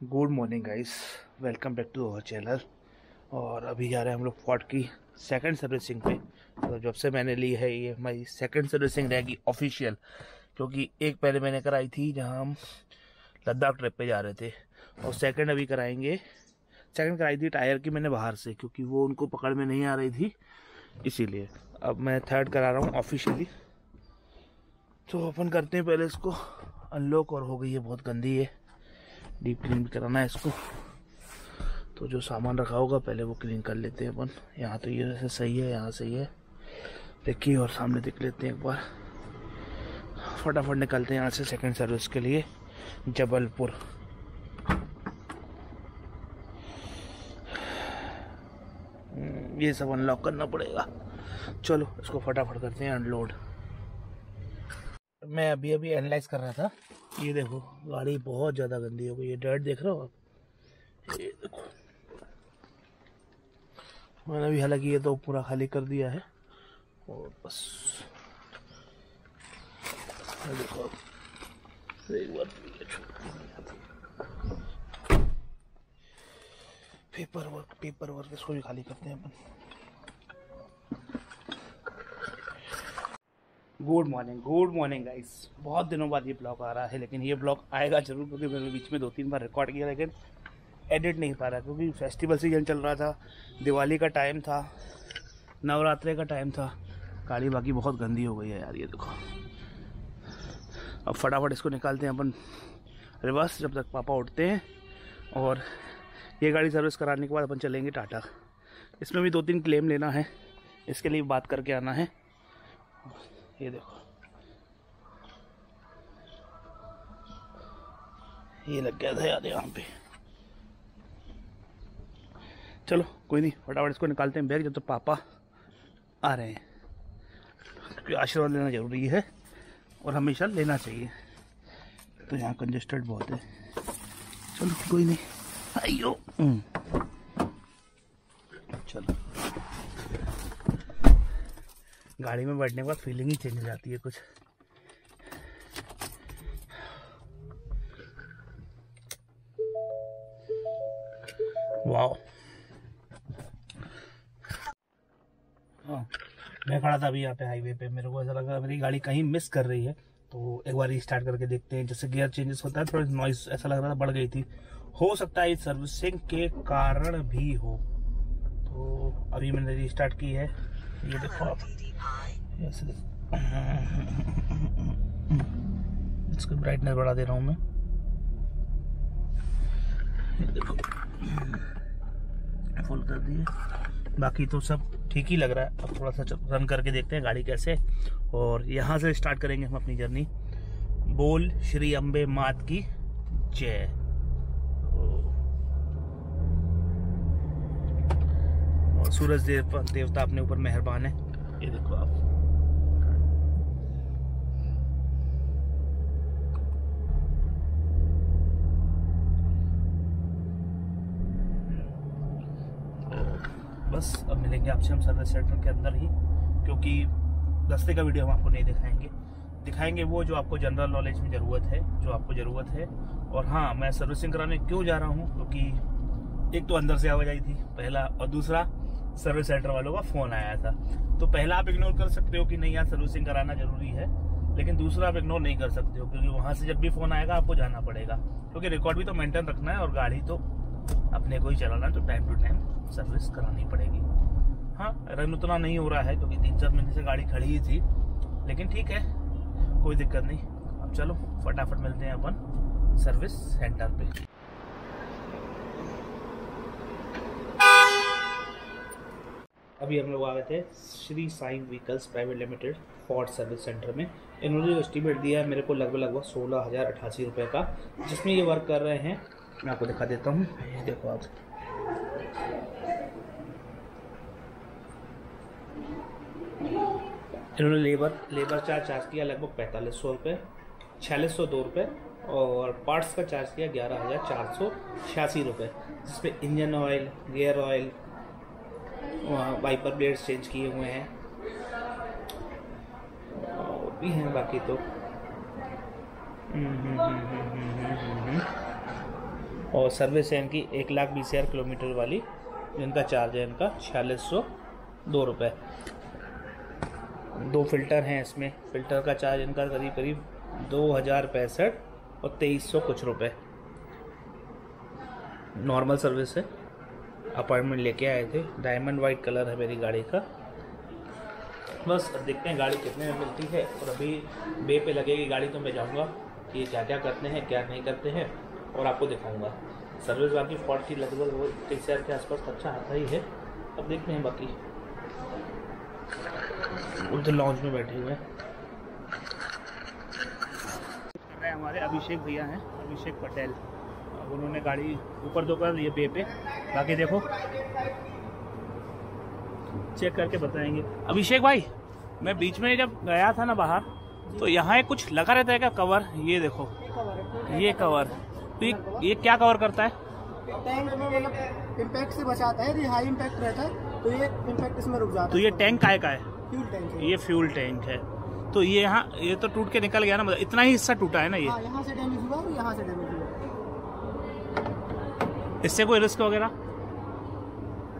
Good morning guys welcome back to our channel और अभी जा रहे हैं हम लोग फोर्ट की सेकंड सर्विसिंग पे। तो जब से मैंने ली है ये हमारी सेकंड सर्विसिंग रहेगी ऑफिशियल क्योंकि एक पहले मैंने कराई थी जहाँ हम लद्दाख ट्रिप पे जा रहे थे। और सेकंड अभी कराएँगे। सेकंड कराई थी टायर की मैंने बाहर से, क्योंकि वो उनको पकड़ में नहीं आ रही थी। इसीलिए। अब मैं थर्ड करा रहा हूँ ऑफिशियली तो ओपन करते हैं पहले इसको। अनलॉक और हो गई है, बहुत गंदी है। डीप क्लीन भी कराना है इसको। तो जो सामान रखा होगा पहले वो क्लीन कर लेते हैं अपन। यहाँ तो ये वैसे सही है यहाँ सही है। देखिए और सामने देख लेते हैं एक बार। फटाफट निकलते हैं यहाँ से सेकंड सर्विस के लिए जबलपुर। हम्म, ये सब अनलॉक करना पड़ेगा। चलो इसको फटाफट करते हैं अनलोड मैं अभी अभी एनालाइज कर रहा था। ये देखो, गाड़ी बहुत ज़्यादा गंदी हो गई ये डर्ट देख रहे हो आप? ये देखो। मैंने अभी हालाँकि ये तो पूरा खाली कर दिया है। और बस। देखो एक बार पेपर वर्क पेपर वर्क, इसको भी खाली करते हैं अपन। Good morning good morning guys बहुत दिनों बाद ये ब्लॉग आ रहा है, लेकिन ये ब्लॉग आएगा ज़रूर क्योंकि मैंने बीच में दो तीन बार रिकॉर्ड किया, लेकिन एडिट नहीं पा रहा क्योंकि फेस्टिवल सीज़न चल रहा था, दिवाली का टाइम था, नवरात्रे का टाइम था। काली बाकी बहुत गंदी हो गई है यार, ये देखो। अब फटाफट इसको निकालते हैं अपन रिवर्स जब तक पापा उठते हैं, और ये गाड़ी सर्विस कराने के बाद अपन चलेंगे टाटा। इसमें भी दो तीन क्लेम लेना है, इसके लिए बात करके आना है। ये देखो। ये लग गया था याद यहाँ पे। चलो, कोई नहीं, फटाफट इसको निकालते हैं बैग, जब तक तो पापा आ रहे हैं। क्योंकि आशीर्वाद लेना ज़रूरी है और हमेशा लेना चाहिए। तो यहाँ कंजेस्टेड बहुत है। चलो, कोई नहीं। आइयो। गाड़ी में बैठने के बाद फीलिंग ही चेंज हो जाती है कुछ। वाह हाँ मैं खड़ा था अभी यहाँ पे हाईवे पे। मेरे को ऐसा लग लगा मेरी गाड़ी कहीं मिस कर रही है। तो एक बार स्टार्ट करके देखते हैं जैसे गियर चेंजेस होता है, थोड़ा नॉइस ऐसा लग रहा था बढ़ गई थी। हो सकता है सर्विसिंग के कारण भी हो। तो अभी मैंने रिस्टार्ट की है। ये देखो आप। इसकी ब्राइटनेस बढ़ा दे रहा हूँ मैं। देखो। फुल कर दिए। बाकी तो सब ठीक ही लग रहा है। अब थोड़ा सा रन करके देखते हैं गाड़ी कैसे। और यहाँ से स्टार्ट करेंगे हम अपनी जर्नी बोल श्री अम्बे मात की जय। और सूरज देव, देवता अपने ऊपर मेहरबान है। ये देखो आप। बस, अब मिलेंगे आपसे हम सर्विस सेंटर के अंदर ही, क्योंकि रास्ते का वीडियो हम आपको नहीं दिखाएँगे। दिखाएँगे वो जो आपको जनरल नॉलेज में ज़रूरत है, जो आपको ज़रूरत है। और हाँ मैं सर्विसिंग कराने क्यों जा रहा हूँ? क्योंकि एक तो अंदर से आवाजाई थी, पहला और दूसरा सर्विस सेंटर वालों का फ़ोन आया था। तो पहला आप इग्नोर कर सकते हो कि नहीं यार सर्विसिंग कराना ज़रूरी है, लेकिन दूसरा आप इग्नोर नहीं कर सकते हो, क्योंकि वहाँ से जब भी फ़ोन आएगा, आपको जाना पड़ेगा। क्योंकि रिकॉर्ड भी तो मेंटेन रखना है और गाड़ी तो अपने को ही चलाना है तो टाइम टू टाइम सर्विस करानी पड़ेगी। हाँ रन उतना नहीं हो रहा है, क्योंकि तीन चार महीने से गाड़ी खड़ी ही थी, लेकिन ठीक है, कोई दिक्कत नहीं। अब चलो, फटाफट मिलते हैं अपन सर्विस सेंटर पे। अभी हम लोग आ गए थे Shri Sai vehicles private limited fort service centre में। इन्होंने जो एस्टीमेट दिया है, मेरे को लगभग लगभग सोलह हज़ार अठासी रुपये का, जिसमें ये वर्क कर रहे हैं। मैं आपको दिखा देता हूँ। देखो आप। इन्होंने लेबर लेबर चार्ज चार्ज किया लगभग पैंतालीस सौ रुपये छियालीस सौ दो रुपये और पार्ट्स का चार्ज किया ग्यारह हज़ार चार सौ छियासी रुपये जिसमें engine oil gear oil wiper blades change किए हुए हैं। और भी हैं बाकी तो। और सर्विस है इनकी एक लाख बीस हज़ार किलोमीटर वाली। जिनका चार्ज है इनका छियालीस सौ दो रुपये दो फ़िल्टर हैं इसमें। फ़िल्टर का चार्ज इनका करीब करीब दो हज़ार पैंसठ और तेईस सौ कुछ रुपये नॉर्मल सर्विस है। अपॉइंटमेंट लेके आए थे। डायमंड वाइट कलर है मेरी गाड़ी का। बस अब देखते हैं गाड़ी कितने में मिलती है। और अभी बे पे लगेगी गाड़ी तो मैं जाऊँगा कि क्या क्या करते हैं, क्या नहीं करते हैं और आपको दिखाऊँगा। सर्विस बाकी फोर्ट की लगभग वो तीस हज़ार के आसपास अच्छा आता ही है। अब देखते हैं बाकी। उधर लॉन्च में बैठे हुए हैं। हमारे अभिषेक भैया हैं, अभिषेक पटेल। उन्होंने गाड़ी ऊपर दो कर ये बे पे बाकी देखो। चेक करके बताएँगे। अभिषेक भाई मैं बीच में जब गया था ना बाहर तो यहाँ कुछ लगा रहता है क्या? कवर? ये देखो। ये कवर तो ये, ये क्या कवर करता है? टैंक मतलब इम्पैक्ट से बचाता है हाई इम्पैक्ट रहता है तो ये इम्पैक्ट इसमें रुक जाता तो ये टैंक काय का है? फ्यूल टैंक है। ये फ्यूल टैंक है। तो ये यहाँ ये तो टूट के निकल गया ना मतलब इतना ही हिस्सा टूटा है ना ये? हाँ यहाँ से डैमेज हुआ यहाँ से डैमेज हुआ। इससे कोई रिस्क वगैरह?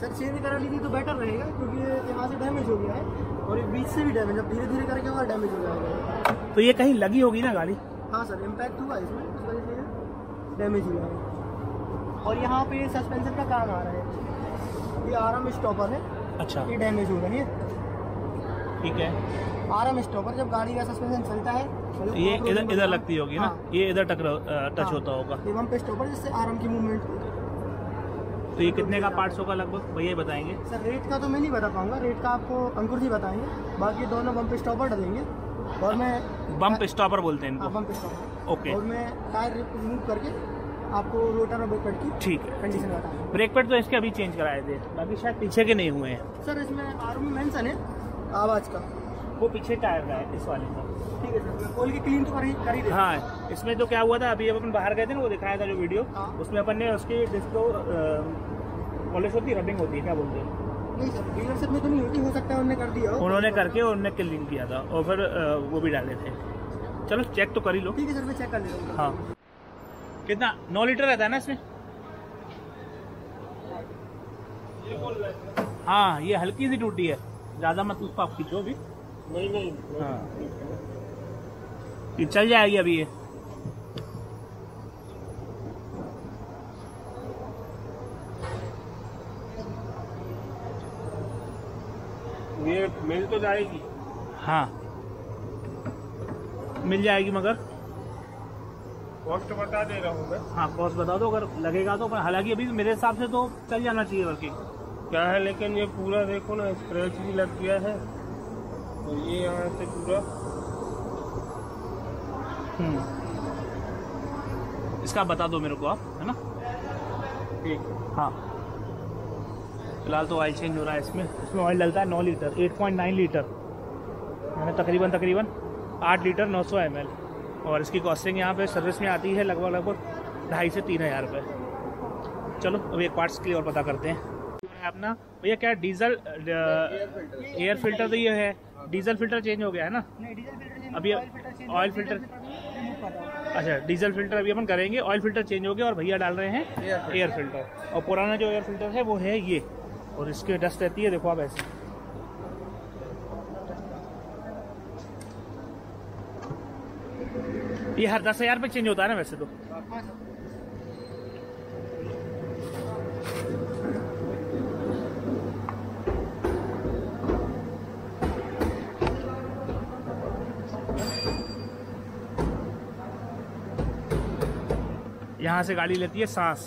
सर चेंज करा लीजिए तो बेटर रहेगा क्योंकि यहाँ से डैमेज हो गया है और ये बीच से भी डैमेज अब धीरे धीरे करके और डैमेज हो जाएगा। तो ये कहीं लगी होगी ना गाड़ी? हाँ सर इम्पैक्ट हुआ इसमें इस वजह से डैमेज हुआ है। और यहाँ पे सस्पेंशन का काम आ रहा है। ये आराम स्टॉपर है। अच्छा। ये डैमेज हो रही है। ठीक है। आराम स्टॉपर जब गाड़ी का सस्पेंशन चलता है मतलब ये इधर इधर लगती होगी ना? हाँ, ये इधर टच टच हाँ, होता होगा। ये पे स्टॉपर जिससे आराम की मूवमेंट तो ये कितने का पार्ट होगा लगभग? भैया बताएँगे। सर रेट का तो मैं नहीं बता पाऊँगा। रेट का आपको अंकुर जी बताएँगे। बाकी दोनों बम्प स्टॉपर डलेंगे। और मैं बम्प स्टॉपर बोलते हैं इनको। बम पे स्टॉपर ओके और मैं टायर रिमूव करके आपको रोटर और ब्रेक पैड की ठीक है। कंडीशन बताऊँगा ब्रेक पैड तो इसके अभी चेंज कराए थे। बाकी शायद पीछे के नहीं हुए हैं। सर इसमें आर में मेंशन है आवाज़ का। वो पीछे टायर का है इस वाले का। ठीक है सर खोल के क्लीन तो कर ही कर ही हाँ इसमें तो क्या हुआ था अभी अपन बाहर गए थे ना वो दिखाया था जो वीडियो हाँ। उसमें अपन ने उसकी डिस्को पॉलिश होती है रबिंग होती है क्या बोलते हैं? नहीं सर डीलरशिप में तो नहीं होती हो सकता है उन्होंने कर दिया उन्होंने करके उन्होंने क्लीन किया था और फिर वो भी डाले थे। चलो चेक तो कर ही लो। ठीक है सर मैं चेक कर लेता हूँ। हाँ। कितना? नौ लीटर रहता है ना इसमें? हाँ ये हल्की सी टूटी है। ज़्यादा मत उसको आप खींचो अभी नहीं नहीं हाँ। ये चल जाएगी अभी ये। ये मिल तो जाएगी। हाँ। मिल जाएगी मगर। कॉस्ट बता दे रहा हूँ मैं। हाँ कॉस्ट बता दो अगर लगेगा तो पर हालाँकि अभी मेरे हिसाब से तो चल जाना चाहिए वर्किंग क्या है लेकिन ये पूरा देखो ना स्क्रैच भी लग गया है। और ये यहाँ से पूरा। हम्म। इसका बता दो मेरे को आप है ना? ठीक। हाँ। फ़िलहाल तो ऑयल चेंज हो रहा है इसमें। इसमें ऑयल डलता है नौ लीटर 8.9 लीटर। यानी तकरीबन तकरीबन आठ लीटर 900 सौ एमएल और इसकी कॉस्टिंग यहाँ पे सर्विस में आती है लगभग लगभग ढाई से तीन हज़ार रुपये चलो अब एक पार्ट्स के लिए और पता करते हैं। अपना भैया क्या डीजल एयर फ़िल्टर तो ये है। डीजल फ़िल्टर चेंज हो गया है ना? नहीं डीजल फ़िल्टर अभी ऑयल फ़िल्टर अच्छा डीजल फ़िल्टर अभी अपन करेंगे ऑयल फ़िल्टर चेंज हो गया और भैया डाल रहे हैं एयर फ़िल्टर और पुराना जो एयर फ़िल्टर है वो है ये। और इसके डस्ट रहती है देखो आप ऐसे। ये हर दस हज़ार पे चेंज होता है ना वैसे तो? यहाँ से गाड़ी लेती है सांस।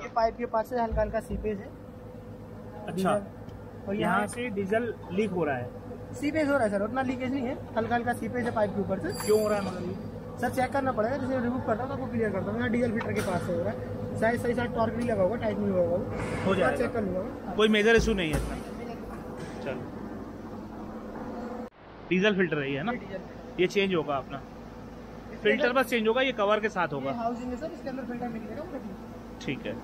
ये पाइप के पास से हल्का हल्का सीपेज है। अच्छा। और यहाँ से डीजल लीक हो रहा है। सीपेज हो रहा है सर उतना लीकेज नहीं है। हल्का हल्का सीपेज है पाइप के ऊपर से। क्यों हो रहा है मतलब? सर चेक करना पड़ेगा जैसे रिमूव करता हूँ तो आपको क्लियर करता हूँ। यहाँ डीजल फ़िल्टर के पास से हो रहा है। शायद सही साइड टॉर्क नहीं लगा होगा टाइट नहीं हुआ होगा। हो जाएगा। चेक कर लूँगा मैं। कोई मेजर इशू नहीं है इसका चलो। डीजल फ़िल्टर है ये है ना? ये चेंज होगा अपना। फ़िल्टर बस चेंज होगा ये कवर के साथ होगा। हाउसिंग है सर इसके अंदर फ़िल्टर निकलेगा ठीक है।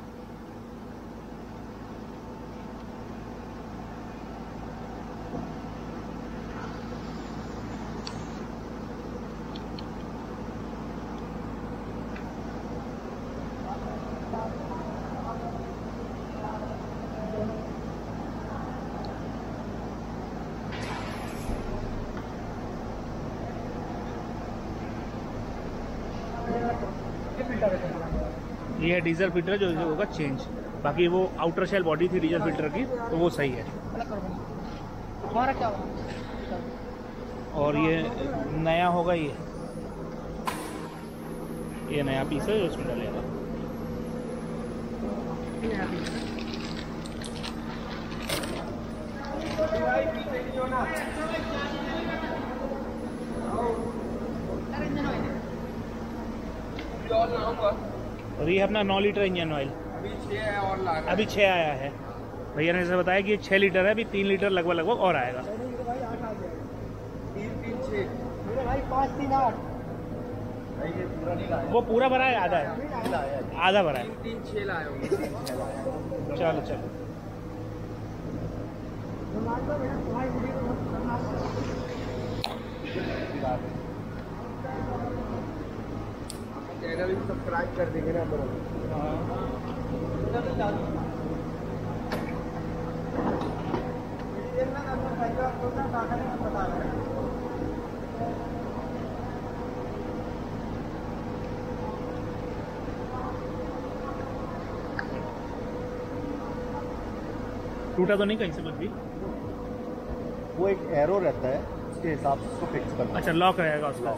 ये है डीजल फ़िल्टर जो होगा चेंज बाकी वो आउटर शेल बॉडी थी डीजल फ़िल्टर की तो वो सही है। और ये नया होगा ये। ये नया पीस है जो इसमें डलेगा। और ये अपना नौ लीटर इंजन ऑयल अभी छः आया है। भैया ने जैसे बताया कि ये छः लीटर है अभी तीन लीटर लगभग लगभग और आएगा। मेरे भाई आठ आ गया। तीन तीन छः मेरे भाई पाँच तीन आठ। वो पूरा भरा है आधा है? आधा भरा है। तीन छः लाए चलो चलो चैनल भी सब्सक्राइब कर देंगे ना टूटा तो नहीं कहीं से कुछ भी वो एक एरो रहता है उसके हिसाब से उसको फिक्स करना। अच्छा लॉक रहेगा उसका।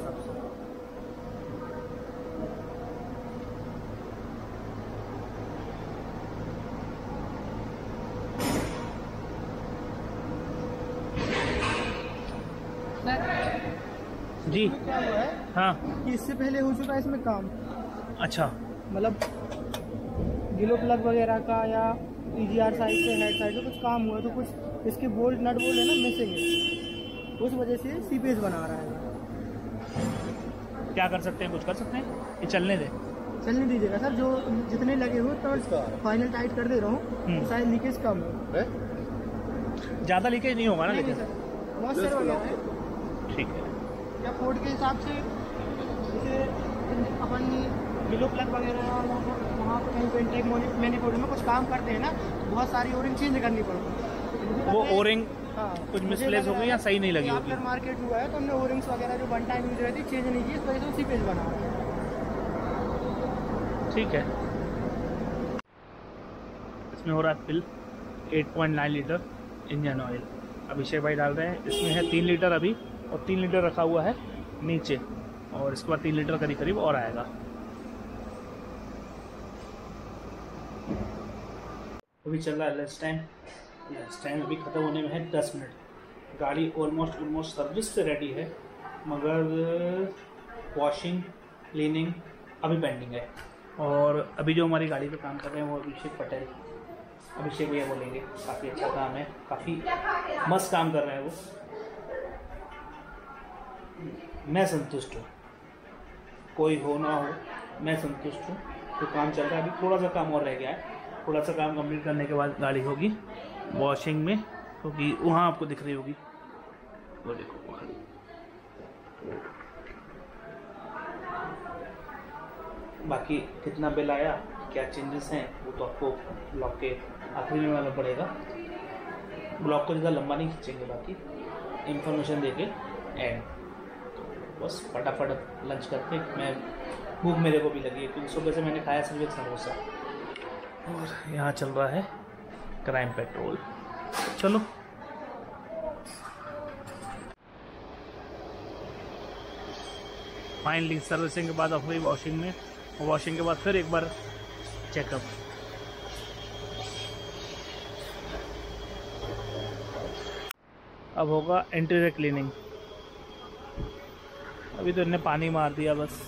जी। क्या हुआ है। हाँ कि इससे पहले हो चुका है इसमें काम। अच्छा। मतलब गिलो प्लग वगैरह का या ई साइड से हेड साइड से कुछ काम हुआ है तो कुछ इसके बोल्ट नट बोल्ट है ना मिसिंग है। उस वजह से सीपेज बना रहा है। क्या कर सकते हैं? कुछ कर सकते हैं? ये चलने दे? चलने दीजिएगा सर जो जितने लगे हुए तो फाइनल टाइट कर दे रहा हूँ। हम्म। शायद लीकेज कम है। ज़्यादा लीकेज नहीं होगा ना लेकिन। सर मॉइस्चर वगैरह ठीक है। या फोर्ड के हिसाब से जैसे अपन गिलो प्लग वगैरह वहाँ पे कहीं पे इंटेक मैनिफोल्ड में कुछ काम करते हैं ना तो बहुत सारी ओरिंग चेंज करनी पड़ती वो ओरिंग हाँ कुछ लग हो गई या सही नहीं लगी होगी? मार्केट हुआ है तो हमने ओरिंग्स वगैरह जो वन टाइम यूज़ रहती चेंज नहीं की इस वजह से उसी पेज बना ठीक है। इसमें हो रहा है fill 8.9 litre engine oil Abhishek भाई डाल रहे हैं। इसमें है तीन लीटर अभी। और तीन लीटर रखा हुआ है नीचे। और इसके बाद तीन लीटर करीब करीब और आएगा। अभी चल रहा है लंच टाइम लंच टाइम अभी ख़त्म होने में है दस मिनट। गाड़ी ऑलमोस्ट ऑलमोस्ट सर्विस से रेडी है, मगर वॉशिंग क्लीनिंग अभी पेंडिंग है। और अभी जो हमारी गाड़ी पे काम कर रहे हैं, वो अभिषेक पटेल। अभिषेक भैया बोलेंगे, काफ़ी अच्छा काम है, काफ़ी मस्त काम कर रहे हैं वो। मैं संतुष्ट हूँ। कोई हो ना हो, मैं संतुष्ट हूँ। तो काम चल रहा है। अभी थोड़ा सा काम और रह गया है। थोड़ा सा काम कंप्लीट करने के बाद गाड़ी होगी वॉशिंग में, क्योंकि तो वहाँ आपको दिख रही होगी। वो देखो बाकी कितना बिल आया, क्या चेंजेस हैं, वो तो आपको ब्लॉग के आखिरी में मालूम पड़ेगा। ब्लॉग को ज़्यादा लंबा नहीं खींचेंगे, बाकी इंफॉर्मेशन देके एंड बस फटाफट लंच करके मैं भूख मेरे को भी लगी है, क्योंकि सुबह से मैंने खाया सिर्फ़ एक समोसा। और यहाँ चल रहा है क्राइम पेट्रोल। चलो। फाइनली सर्विसिंग के बाद अब हुई वॉशिंग में। और वॉशिंग के बाद फिर एक बार चेकअप अब होगा इंटीरियर क्लीनिंग अभी तो इनने पानी मार दिया बस।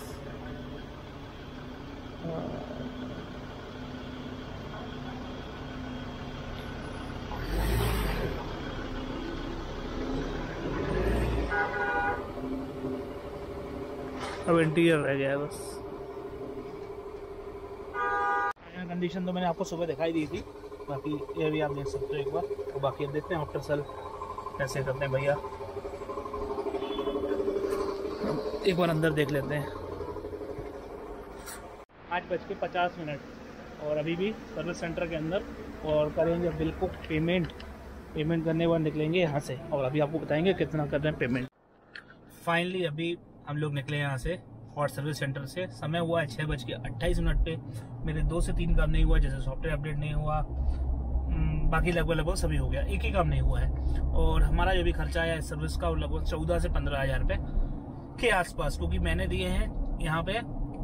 अब इंटीरियर रह गया है बस। कंडीशन तो मैंने आपको सुबह दिखाई दी थी। बाकी ये भी आप देख सकते हो एक बार। और बाकी देखते हैं आफ्टर सेल कैसे करते हैं भैया। एक बार अंदर देख लेते हैं। आठ बज के पचास मिनट। और अभी भी सर्विस सेंटर के अंदर और करेंगे बिल को पेमेंट पेमेंट करने के बाद निकलेंगे यहाँ से। और अभी आपको बताएँगे कितना कर रहे हैं पेमेंट फाइनली अभी हम लोग निकले यहाँ से फॉर्ड सर्विस सेंटर से। समय हुआ है छः बज के अट्ठाईस मिनट पे। मेरे दो से तीन काम नहीं हुआ जैसे सॉफ्टवेयर अपडेट नहीं हुआ। हम्म, बाकी लगभग लगभग सभी हो गया। एक ही काम नहीं हुआ है। और हमारा जो भी खर्चा आया है सर्विस का वो लगभग चौदह से पंद्रह हज़ार रुपये के आसपास क्योंकि मैंने दिए हैं यहाँ पे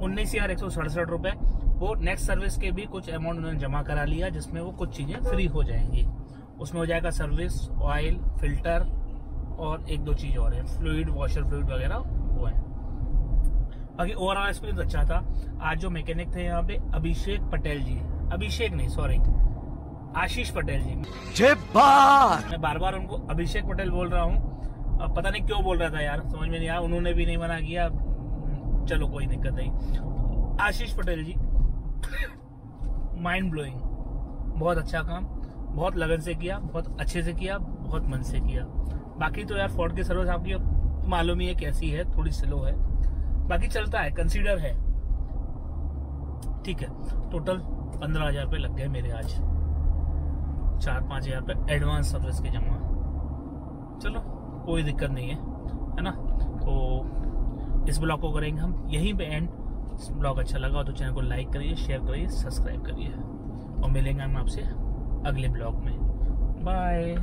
उन्नीस हज़ार एक सौ सड़सठ रुपए। वो नेक्स्ट सर्विस के भी कुछ अमाउंट उन्होंने जमा करा लिया जिसमें वो कुछ चीज़ें फ्री हो जाएँगी। उसमें हो जाएगा सर्विस ऑयल फ़िल्टर और एक दो चीज़ और है। फ्लूइड वॉशर फ्लूड वगैरह वो है। बाकी ओवरऑल एक्सपीरियंस अच्छा था। आज जो मैकेनिक थे यहाँ पे अभिषेक पटेल जी। अभिषेक नहीं सॉरी आशीष पटेल जी। मैं बार बार उनको अभिषेक पटेल बोल रहा हूँ। अब पता नहीं क्यों बोल रहा था यार, समझ में नहीं आया, उन्होंने भी नहीं मना किया चलो कोई दिक्कत नहीं। आशीष पटेल जी माइंड ब्लोइंग बहुत अच्छा काम, बहुत लगन से किया, बहुत अच्छे से किया, बहुत मन से किया। बाकी तो यार फोर्ड की सर्विस आपकी मालूम ही है कैसी है, थोड़ी स्लो है। बाकी चलता है कंसीडर है। ठीक है टोटल पंद्रह हज़ार रुपये लग गए मेरे आज। चार पाँच हज़ार रुपये एडवांस सर्विस के जमा। चलो। कोई दिक्कत नहीं है है ना? तो इस ब्लॉग को करेंगे हम यहीं पे एंड ब्लॉग अच्छा लगा तो चैनल को लाइक करिए शेयर करिए सब्सक्राइब करिए। और मिलेंगे हम आपसे अगले ब्लॉग में। बाय